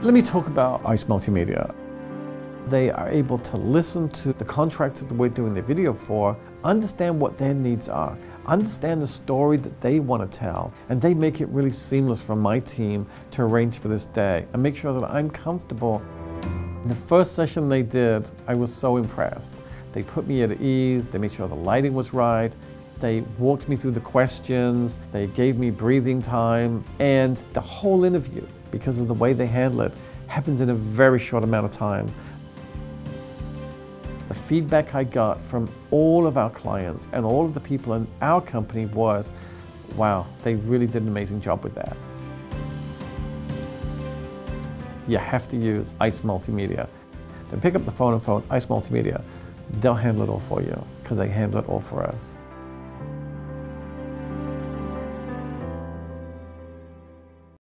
Let me talk about Eyes Multimedia. They are able to listen to the contractor that we're doing the video for, understand what their needs are, understand the story that they want to tell, and they make it really seamless for my team to arrange for this day and make sure that I'm comfortable. The first session they did, I was so impressed. They put me at ease, they made sure the lighting was right, they walked me through the questions, they gave me breathing time, and the whole interview, because of the way they handle it, happens in a very short amount of time. The feedback I got from all of our clients and all of the people in our company was, wow, they really did an amazing job with that. You have to use Eyes Multimedia. Then pick up the phone and phone Eyes Multimedia. They'll handle it all for you because they handle it all for us.